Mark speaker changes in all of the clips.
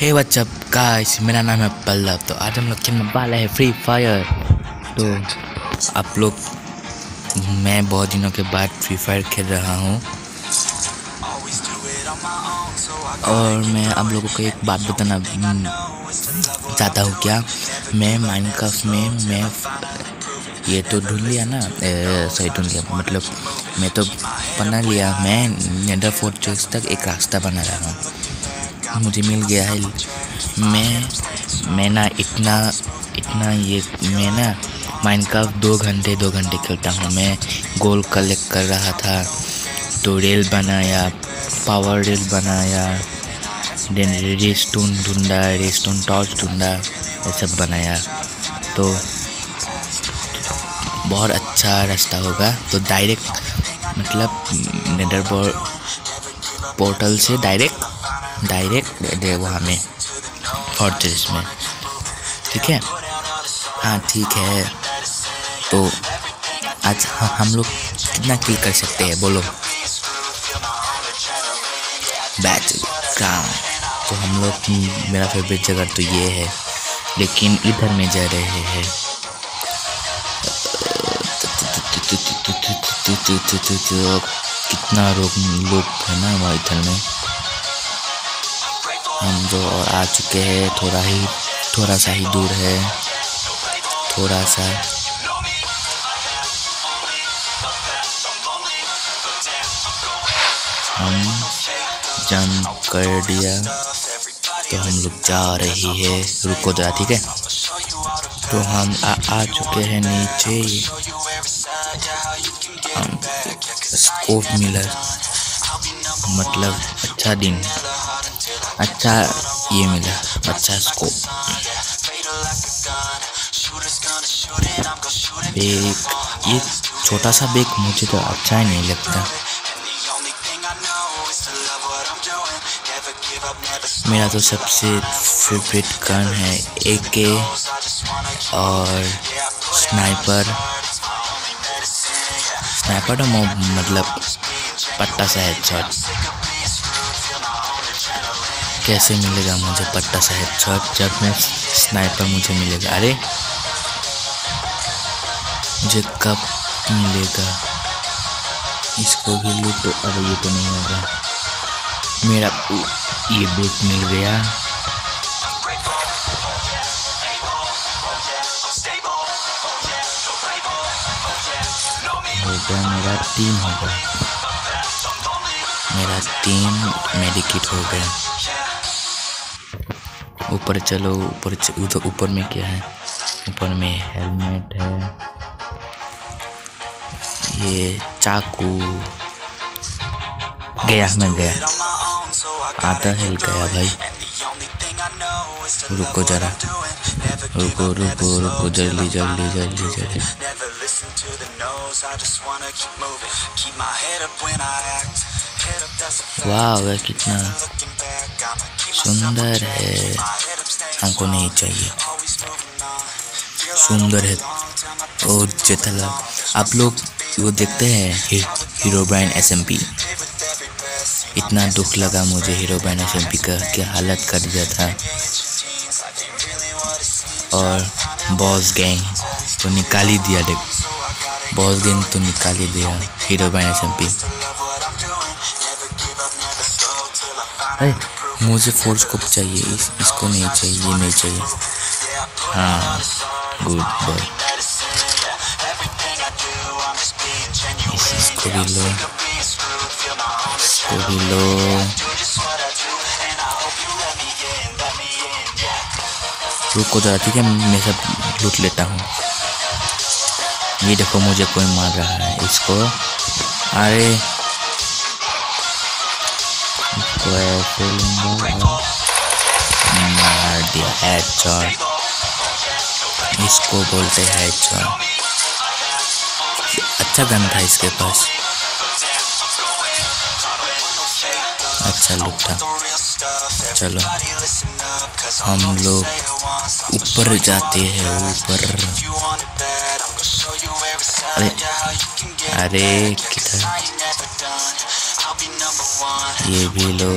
Speaker 1: हे WhatsApp guys मेरा नाम है पल्लव तो आज हम लोग खेलने वाले हैं फ्री फायर तो आप लोग मैं बहुत दिनों के बाद फ्री फायर खेल रहा हूँ। और मैं आप लोगों को एक बात बताना हम्म, चाहता हूँ क्या? मैं माइनक्राफ्ट में मैं ये तो ढूंढ लिया ना सही ढूंढ लिया मतलब मैं तो बना लिया मैं नेडर फोर्ट्रेस तक एक रास्ता बना रहा हूँ। मुझे मिल गया है। मैं मैं ना इतना इतना ये, मैं ना माइनक्राफ्ट दो घंटे दो घंटे खेलता हूँ। मैं गोल कलेक्ट कर रहा था तो रेल बनाया पावर रेल बनाया देन रेस्टोन ढूंढा रेस्टोन टॉर्च ढूंढा, ये सब बनाया। तो बहुत अच्छा रास्ता होगा। तो डायरेक्ट मतलब नेदर पोर्टल से डायरेक्ट डायरेक्ट वहाँ में फोर्ट्रेस में। ठीक है? हाँ ठीक है। तो आज हम लोग कितना किल कर सकते हैं, बोलो। बैच ग्राउंड तो हम लोग, मेरा फेवरेट जगह तो ये है, लेकिन इधर में जा रहे हैं। कितना लोग लोग है ना हमारे इधर में। हम जो आ चुके हैं थोड़ा ही थोड़ा सा ही दूर है। थोड़ा सा। हम जम कर दिया तो हम लोग जा रही है। रुको जरा ठीक है? तो हम आ, आ चुके हैं नीचे। स्कोप मिलर मतलब अच्छा दिन। अच्छा ये मिला अच्छा स्कोप बेग, ये छोटा सा बेग मुझे तो अच्छा ही नहीं लगता। मेरा तो सबसे फेवरेट गन है ए के और स्नाइपर स्नाइपर तो मतलब पट्टा सा हेडशॉट कैसे मिलेगा मुझे पट्टा सा हेडशॉट जब मैं स्नाइपर मुझे मिलेगा। अरे, मुझे कब मिलेगा। इसको भी लूट। अब ये तो नहीं होगा। मेरा ये बुक मिल गया। हो गया मेरा टीम हो गया। मेरा टीम मेडिकेट हो गया। ऊपर चलो, ऊपर उधर ऊपर में क्या है? ऊपर में हेलमेट है। ये चाकू। गया मैं, गया। आधा हिल गया भाई। रुको जरा। रुको रुको रुको, जल्दी जल्दी जल्दी जल्दी। वाह कितना सुंदर है। हमको नहीं चाहिए। सुंदर है और जेठला आप लोग वो देखते हैं ही, हीरो ब्राइन एस इतना दुख लगा मुझे हीरो ब्राइन एस का क्या हालत कर दिया था। और बॉस गैंग तो निकाल ही दिया देख। बॉस गैंग तो निकाल ही दिया हीरो ब्राइन एस अरे मुझे फोर्स को चाहिए इस, इसको नहीं चाहिए ये नहीं चाहिए। हाँ गुड बॉय इस, इसको भी लो। इसको भी लो। रुको जरा ठीक है मैं सब लूट लेता हूँ। ये देखो मुझे कोई मार रहा है इसको। अरे इसको ऐसे लूँगा मार दिया हेडशॉट इसको बोलते हैं हेडशॉट अच्छा गन था इसके पास अच्छा लुक था चलो हम लोग ऊपर जाते हैं ऊपर अरे अरे किधर ये भी लो।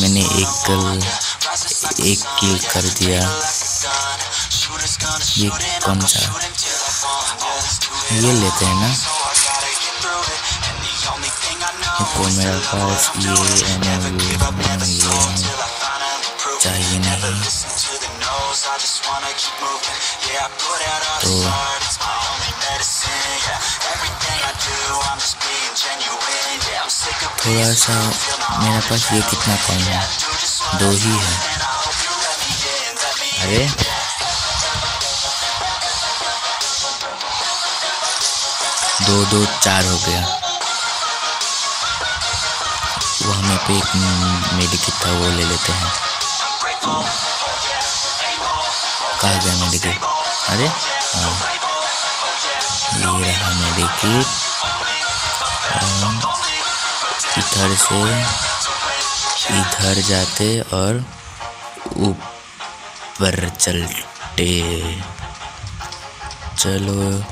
Speaker 1: मैंने एक कल एक किल कर दिया। ये कौन सा ये लेते हैं ना। तो मेरे पास? ये ये। चाहिए नहीं। तो थोड़ा सा मेरे पास ये कितना कॉइन है? दो ही है। अरे। दो दो, चार हो गया। वो हमें पे एक मेडिकिट था, वो ले लेते हैं। कहा गया मेडिकिट अरे हाँ। ये रहा मेडिकिट इधर से इधर जाते और ऊपर चलते। चलो,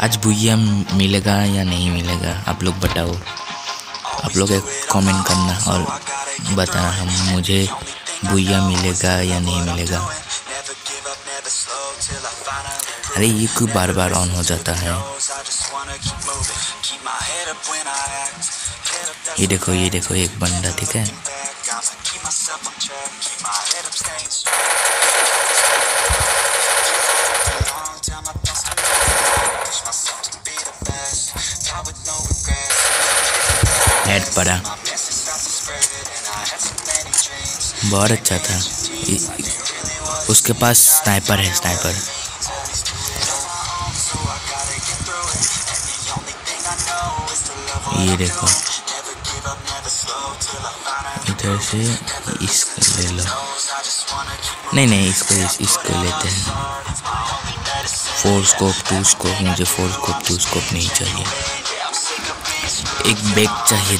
Speaker 1: आज भुइया मिलेगा या नहीं मिलेगा, आप लोग बताओ। आप लोग एक कमेंट करना और बताना हम, मुझे भुइया मिलेगा या नहीं मिलेगा। अरे, ये क्यों बार बार ऑन हो जाता है। ये देखो ये देखो, एक बंदा, ठीक है? हेड पड़ा। बहुत अच्छा था। उसके पास स्नाइपर है स्नाइपर ये देखो। इधर से इसको ले लो। नहीं नहीं इसको इस, इसको लेते हैं। फोर स्कोप टू स्कोप मुझे फोर स्कोप टू स्कोप नहीं चाहिए। एक बैग चाहिए।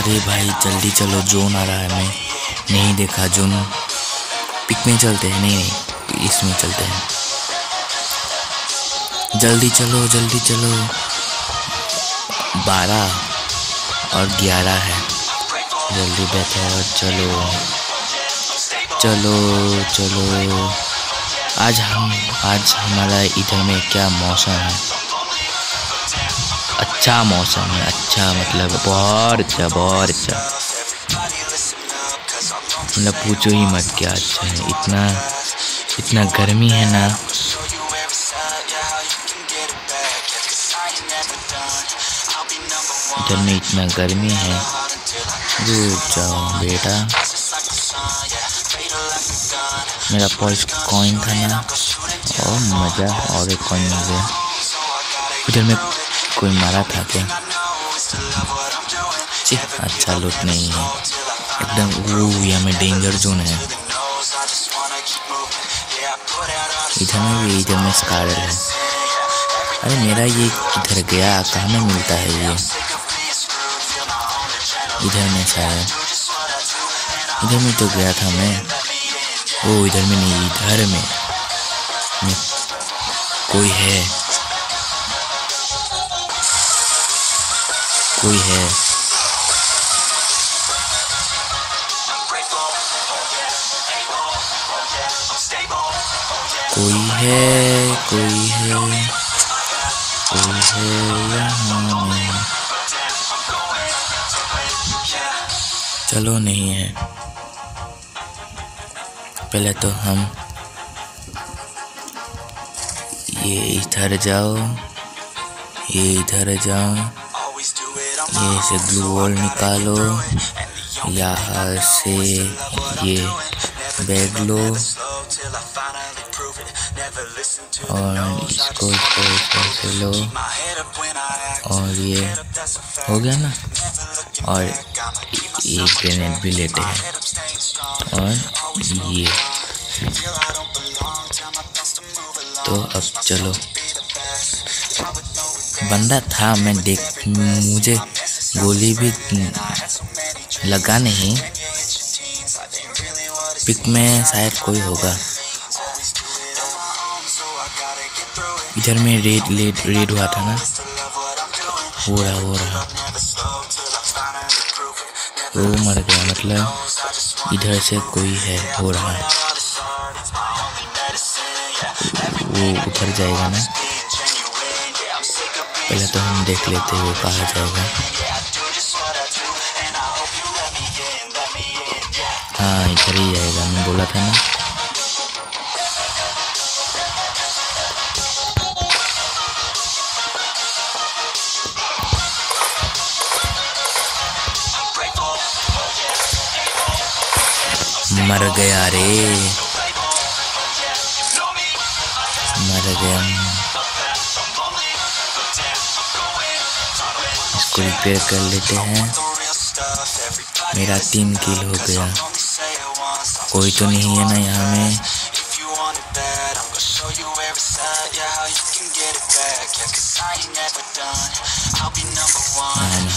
Speaker 1: अरे भाई जल्दी चलो जोन आ रहा है। मैं नहीं देखा जोन। पिक में चलते हैं। नहीं नहीं इसमें चलते हैं। जल्दी चलो जल्दी चलो। बारह और ग्यारह है। जल्दी बैठे, चलो। चलो चलो। आज हम, आज हमारा इधर में क्या मौसम है? अच्छा मौसम है अच्छा मतलब बहुत अच्छा बहुत अच्छा। मतलब पूछो ही मत क्या अच्छा है, इतना इतना गर्मी है ना। इधर में इतना गर्मी है। रुक जाओ, बेटा। मेरा पर्स कॉइन था ना, और मज़ा, और एक कॉइन मिल गया। इधर में कोई मारा था क्या? अच्छा लुक नहीं है। एकदम वो यहाँ में डेंजर जोन है। इधर में भी, इधर में स्कारर है। अरे मेरा ये किधर गया, कहाँ में मिलता है ये? इधर में शायद इधर में तो गया था मैं। ओ इधर में नहीं इधर में, में कोई है। कोई है। कोई है कोई है। कोई है यहाँ में। चलो नहीं है। पहले तो हम ये इधर जाओ, ये इधर जाओ, ये से ग्लू वॉल निकालो, यहाँ से ये बैग लो और इसको इसको इसको लो और ये हो गया ना? और ये ग्रेनेड भी लेते हैं। और ये तो अब चलो। बंदा था, मैं देख, मुझे गोली भी लगा नहीं। पिक में शायद कोई होगा। इधर में रेड रेड रेड हुआ था ना। हो रहा हो रहा। वो मर गया। मतलब इधर से कोई है, हो रहा है। वो उधर जाएगा ना। पहले तो हम देख लेते हैं, वो कहा जाएगा। हाँ इधर ही जाएगा। मैं बोला था ना मर गया रे। मर गया। इसको रिपेयर कर लेते हैं। मेरा तीन किल हो गया। कोई तो नहीं है ना यहाँ में।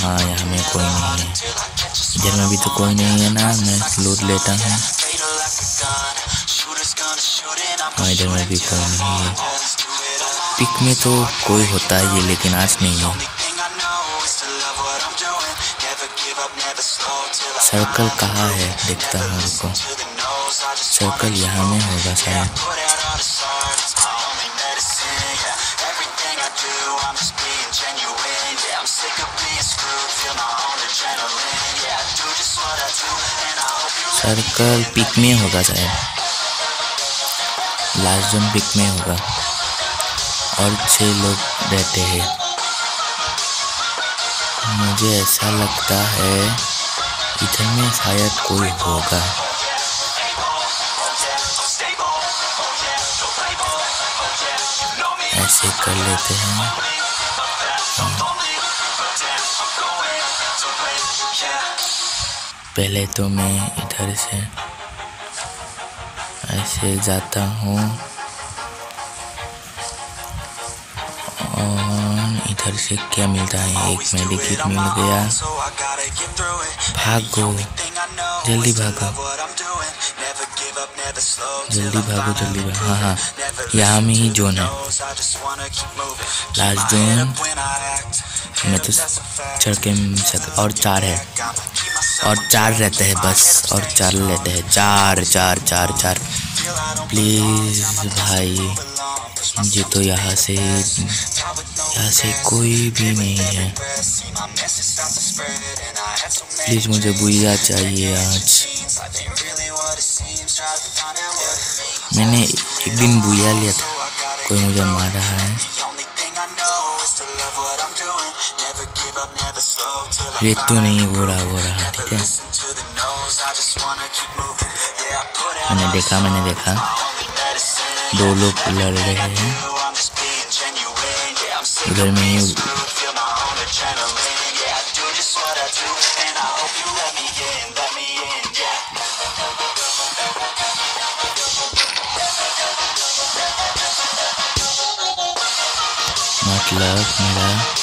Speaker 1: हाँ यहाँ में कोई नहीं है। इधर में भी तो कोई नहीं है ना। मैं लूट लेता हूँ। हाँ इधर में भी नहीं है। पिक में तो कोई होता ही है, लेकिन आज नहीं है। सर्कल कहाँ है? देखता हूँ उनको सर्कल यहाँ में होगा शायद। सर्कल पिक में होगा शायद। लास्ट जोन पिक में होगा। और छः लोग रहते हैं। मुझे ऐसा लगता है, इधर में शायद कोई होगा। ऐसे कर लेते हैं। पहले तो मैं इधर से ऐसे जाता हूँ और इधर से क्या मिलता है? एक मेडिकेट मिल गया। भागो। जल्दी भागो। जल्दी भागो जल्दी भागो। हाँ हाँ। यहाँ में ही जोन है। Last zone. मैं तो चढ़ के और चार है। और चार रहते हैं, बस, और चार लेते हैं। चार चार चार चार। प्लीज़ भाई, मुझे तो यहाँ से यहाँ से कोई भी नहीं है। प्लीज़ मुझे बुया चाहिए आज। मैंने एक दिन बुया लिया था, कोई मुझे मार है? रेत तो नहीं रहा, हो रहा, ठीक है। मैंने देखा मैंने देखा। दो लोग लड़ रहे हैं। उधर में ही मतलब मेरा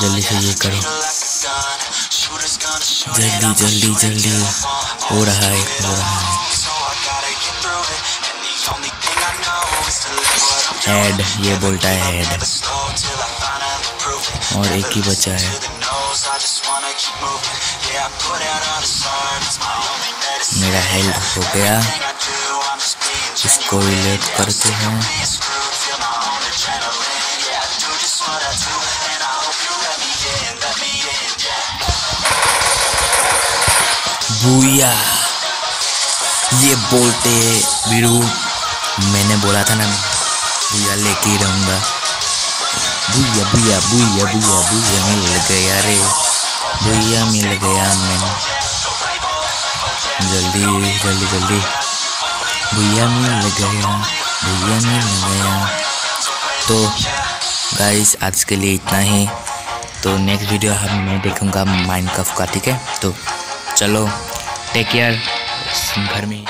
Speaker 1: जल्दी से ये करो। जल्दी जल्दी जल्दी। हो रहा है, हो रहा है। हेड ये बोलता है हेड और एक ही बचा है। मेरा हेल्थ हो गया। इसको रिलेट करते हैं। बुया ये बोलते वीरू, मैंने बोला था ना, भूया लेके ही रहूँगा। भूया भूया भूया भूया भूया मिल गया रे। भूया मिल गया मैंने जल्दी जल्दी जल्दी। भूया मिल गया, भूया मिल गया। तो गाइस आज के लिए इतना ही। तो नेक्स्ट वीडियो हम मैं देखूँगा माइनक्राफ्ट का, ठीक है? तो चलो। टेक केयर घर में